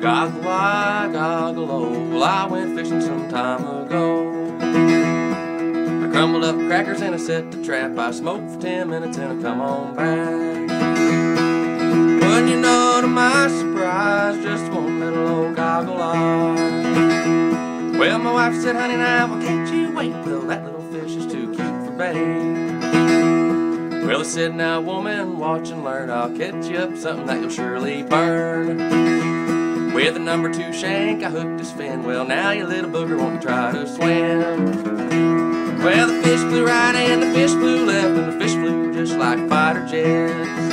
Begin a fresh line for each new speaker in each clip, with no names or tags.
Goggle eye, goggle I went fishing some time ago. I crumbled up crackers and I set the trap. I smoked for ten minutes and I come on back. When you know to my surprise, just one little old goggle eye. Well, my wife said, honey, now, well, can't you wait? Well, that little fish is too cute for bait. Well, I said, now, woman, watch and learn. I'll catch you up something that you'll surely burn. With a number two shank, I hooked his fin. Well, now, you little booger, won't try to swim? Well, the fish flew right and the fish flew left, and the fish flew just like fighter jets.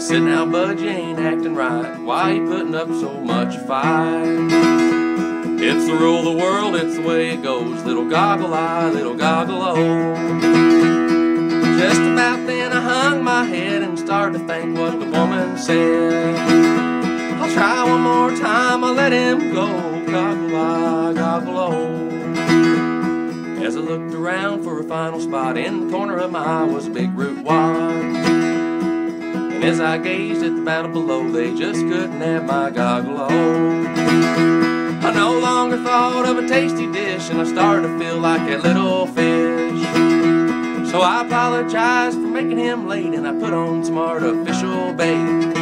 I said, now, bud, you ain't acting right. Why you putting up so much fight? It's the rule of the world, it's the way it goes. Little goggle eye, little goggle oh. Just about then I hung my head and started to think what the woman said. I'll try one more time, I'll let him go. Goggle eye, goggle oh. As I looked around for a final spot, in the corner of my eye was a big root wad. As I gazed at the battle below, they just couldn't have my goggle oh. I no longer thought of a tasty dish, and I started to feel like a little fish. So I apologized for making him late, and I put on some artificial bait.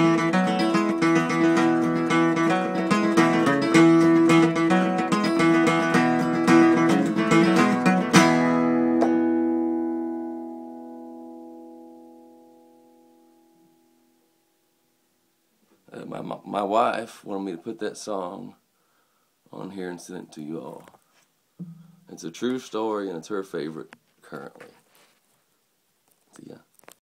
Uh, my, my wife wanted me to put that song on here and send it to you all. It's a true story and it's her favorite currently. See ya.